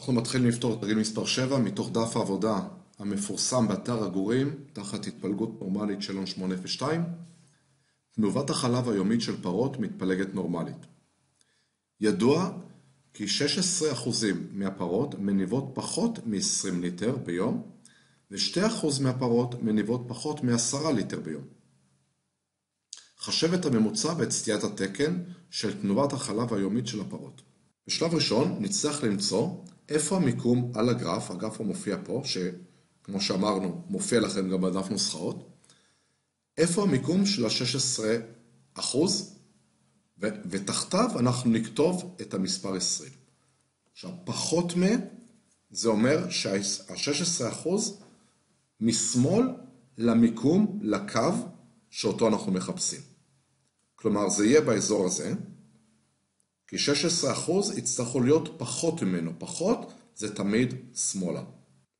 אנחנו מתחילים לפתור תרגיל מספר 7 מתוך דף העבודה המפורסם באתר הגורים תחת התפלגות נורמלית של 802. תנובת החלב היומית של פרות מתפלגת נורמלית. ידוע כי 16% מהפרות מניבות פחות מ-20 ליטר ביום ו-2% מהפרות מניבות פחות מ-10 ליטר ביום. חשב את הממוצע ואת סטיית התקן של תנובת החלב היומית של הפרות. בשלב ראשון נצטרך למצוא איפה המיקום על הגרף, הגרף המופיע פה, שכמו שאמרנו מופיע לכם גם בדף נוסחאות, איפה המיקום של ה-16 אחוז, ותחתיו אנחנו נכתוב את המספר 20. עכשיו, פחות מ, זה אומר שה-16 אחוז משמאל למיקום, לקו, שאותו אנחנו מחפשים. כלומר, זה יהיה באזור הזה, כי 16% יצטרכו להיות פחות ממנו. פחות זה תמיד שמאלה.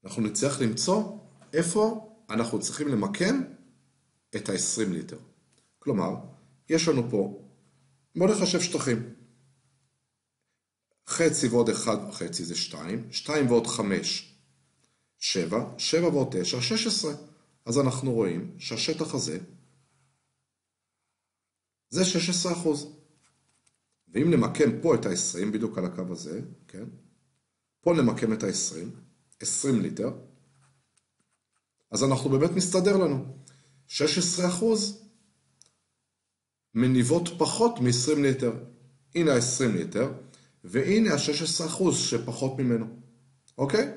אנחנו נצטרך למצוא איפה אנחנו צריכים למקם את ה-20 ליטר. כלומר, יש לנו פה, בואו נחשב שטחים. חצי ועוד 1 חצי זה 2, 2 ועוד 5, 7, 7 ועוד 9, 16. אז אנחנו רואים שהשטח הזה זה 16 אחוז. ואם נמקם פה את ה-20, בדיוק על הקו הזה, כן? פה נמקם את ה-20, 20 ליטר, אז אנחנו באמת מסתדר לנו. 16 אחוז מניבות פחות מ-20 ליטר. הנה ה-20 ליטר, והנה ה-16 אחוז שפחות ממנו. אוקיי?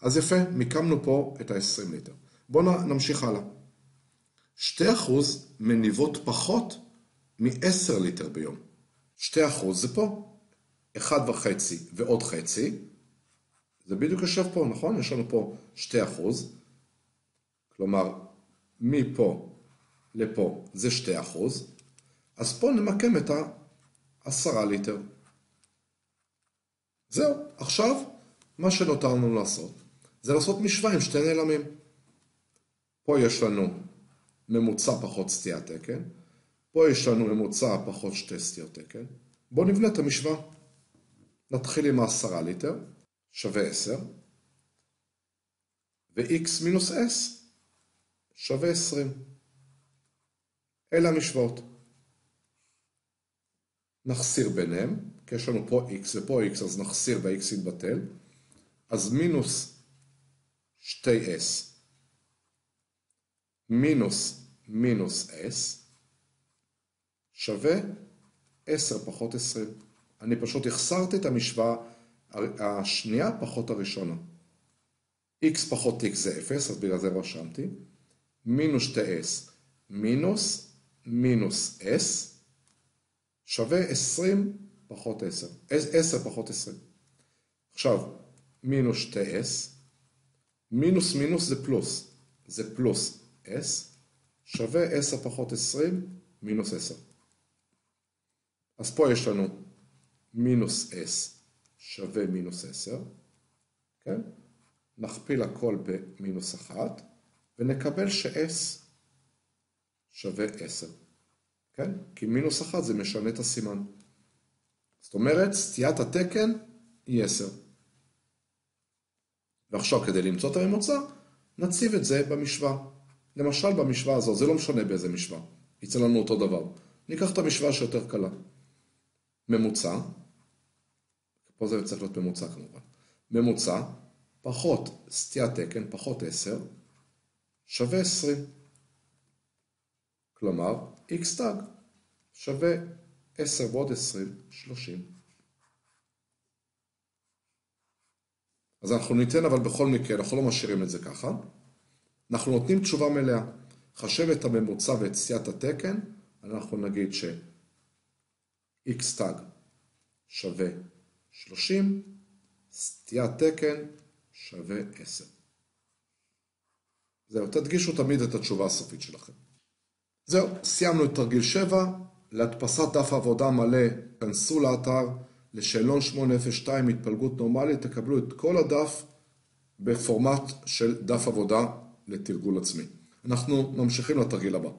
אז יפה, מיקמנו פה את ה-20 ליטר. בואו נמשיך הלאה. 2 אחוז מניבות פחות מ-10 ליטר ביום. שתי אחוז זה פה, אחד וחצי ועוד חצי, זה בדיוק יושב פה, נכון? יש לנו פה שתי אחוז, כלומר, מפה לפה זה שתי אחוז, אז פה נמקם את העשרה ליטר. זהו, עכשיו מה שנותר לנו לעשות זה לעשות משוואה עם שתי נעלמים. פה יש לנו ממוצע פחות סטיית תקן, פה יש לנו ממוצע פחות שתי סטיות תקן. בואו נבנה את המשוואה. נתחיל עם העשרה ליטר, שווה עשר, ו-x מינוס s שווה עשרים. אלה המשוואות. נחסיר ביניהם, כי יש לנו פה x ופה x, אז נחסיר וה-x יתבטל. אז מינוס 2s מינוס מינוס s שווה 10 פחות 20. אני פשוט החסרתי את המשוואה השנייה פחות הראשונה. x פחות x זה 0, אז בגלל זה רשמתי. מינוס 2s מינוס מינוס s שווה 20 פחות 10. 10 פחות 20. עכשיו, מינוס 2s, מינוס מינוס זה פלוס. זה פלוס s, שווה 10 פחות 20 מינוס 10. אז פה יש לנו מינוס s שווה מינוס 10, כן? נכפיל הכל במינוס 1, ונקבל ש-s שווה 10, כן? כי מינוס 1 זה משנה את הסימן. זאת אומרת, סטיית התקן היא 10. ועכשיו, כדי למצוא את הממוצע, נציב את זה במשוואה. למשל, במשוואה הזו, זה לא משנה באיזה משוואה, יצא לנו אותו דבר. ניקח את המשוואה שיותר קלה. ממוצע, פה זה צריך להיות ממוצע כמובן, ממוצע, פחות סטיית תקן, פחות 10, שווה 20. כלומר, x תג שווה 10 ועוד 20, 30. אז אנחנו ניתן אבל בכל מקרה, אנחנו לא משאירים את זה ככה. אנחנו נותנים תשובה מלאה. חשב את הממוצע ואת סטיית התקן, אנחנו נגיד ש... x תג שווה 30, סטיית תקן שווה 10. זהו, תדגישו תמיד את התשובה הסופית שלכם. זהו, סיימנו את תרגיל 7. להדפסת דף עבודה מלא, כנסו לאתר לשאלון 802 התפלגות נורמלית, תקבלו את כל הדף בפורמט של דף עבודה לתרגול עצמי. אנחנו ממשיכים לתרגיל הבא.